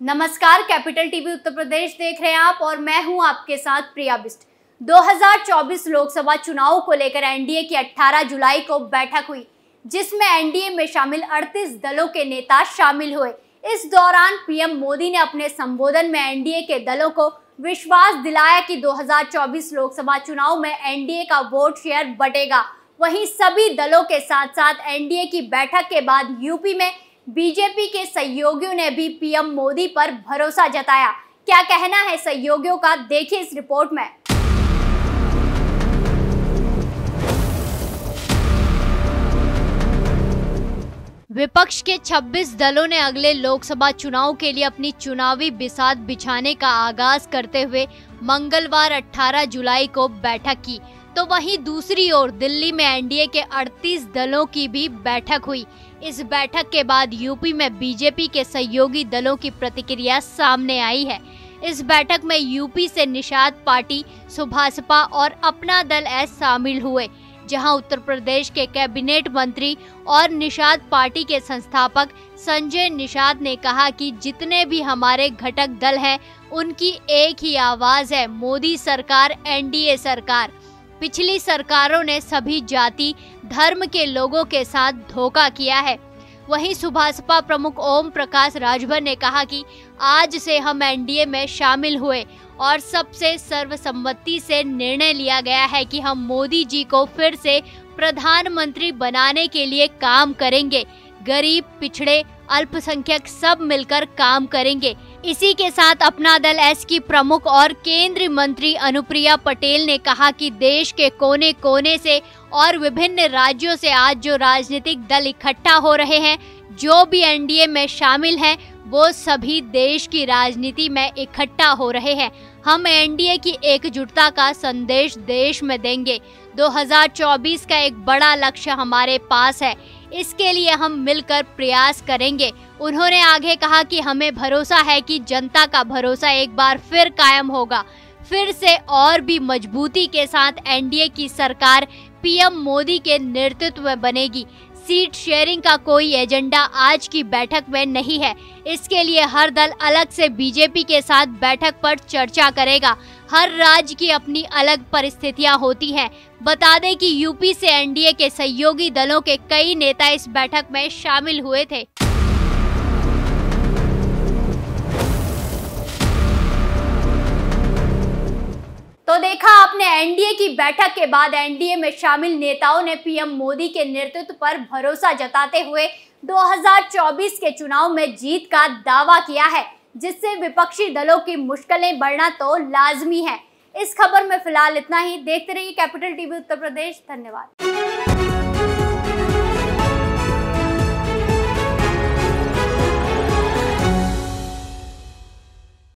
नमस्कार, capital TV Uttar Pradesh देख रहे हैं आप और मैं हूँ आपके साथ प्रिया बिस्ट 2024 लोकसभा चुनाव को लेकर एनडीए की 18 जुलाई को बैठक हुई, जिसमें एनडीए में शामिल 38 दलों के नेता शामिल हुए। इस दौरान पीएम मोदी ने अपने संबोधन में एनडीए के दलों को विश्वास दिलाया कि 2024 लोकसभा चुनाव में एनडीए का वोट शेयर बढ़ेगा वहीं सभी दलों के साथ साथ एनडीए की बैठक के बाद यूपी में बीजेपी के सहयोगियों ने भी पीएम मोदी पर भरोसा जताया। क्या कहना है सहयोगियों का? देखिए इस रिपोर्ट में। विपक्ष के 26 दलों ने अगले लोकसभा चुनाव के लिए अपनी चुनावी बिसात बिछाने का आगाज़ करते हुए मंगलवार 18 जुलाई को बैठक की। तो वहीं दूसरी ओर दिल्ली में एनडीए के 38 दलों की भी बैठक हुई। इस बैठक के बाद यूपी में बीजेपी के सहयोगी दलों की प्रतिक्रिया सामने आई है। इस बैठक में यूपी से निषाद पार्टी सुभाषपा और अपना दल एस शामिल हुए, जहाँ उत्तर प्रदेश के कैबिनेट मंत्री और निषाद पार्टी के संस्थापक संजय निषाद ने कहा कि जितने भी हमारे घटक दल हैं, उनकी एक ही आवाज़ है, मोदी सरकार, एनडीए सरकार। पिछली सरकारों ने सभी जाति, धर्म के लोगों के साथ धोखा किया है। वहीं सुभाषपा प्रमुख ओम प्रकाश राजभर ने कहा कि आज से हम एनडीए में शामिल हुए और सबसे सर्वसम्मति से निर्णय लिया गया है कि हम मोदी जी को फिर से प्रधानमंत्री बनाने के लिए काम करेंगे। गरीब, पिछड़े, अल्पसंख्यक सब मिलकर काम करेंगे। इसी के साथ अपना दल एस की प्रमुख और केंद्रीय मंत्री अनुप्रिया पटेल ने कहा कि देश के कोने कोने से और विभिन्न राज्यों से आज जो राजनीतिक दल इकट्ठा हो रहे हैं, जो भी एनडीए में शामिल हैं, वो सभी देश की राजनीति में इकट्ठा हो रहे हैं। हम एनडीए की एकजुटता का संदेश देश में देंगे। 2024 का एक बड़ा लक्ष्य हमारे पास है। इसके लिए हम मिलकर प्रयास करेंगे। उन्होंने आगे कहा कि हमें भरोसा है कि जनता का भरोसा एक बार फिर कायम होगा। फिर से और भी मजबूती के साथ एनडीए की सरकार पीएम मोदी के नेतृत्व में बनेगी। सीट शेयरिंग का कोई एजेंडा आज की बैठक में नहीं है। इसके लिए हर दल अलग से बीजेपी के साथ बैठक पर चर्चा करेगा। हर राज्य की अपनी अलग परिस्थितियाँ होती हैं। बता दें कि यूपी से एनडीए के सहयोगी दलों के कई नेता इस बैठक में शामिल हुए थे। देखा आपने एनडीए की बैठक के बाद एनडीए में शामिल नेताओं ने पीएम मोदी के नेतृत्व पर भरोसा जताते हुए 2024 के चुनाव में जीत का दावा किया है, जिससे विपक्षी दलों की मुश्किलें बढ़ना तो लाजमी है। इस खबर में फ़िलहाल इतना ही। देखते रहिए कैपिटल टीवी उत्तर प्रदेश। धन्यवाद।